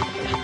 Yeah.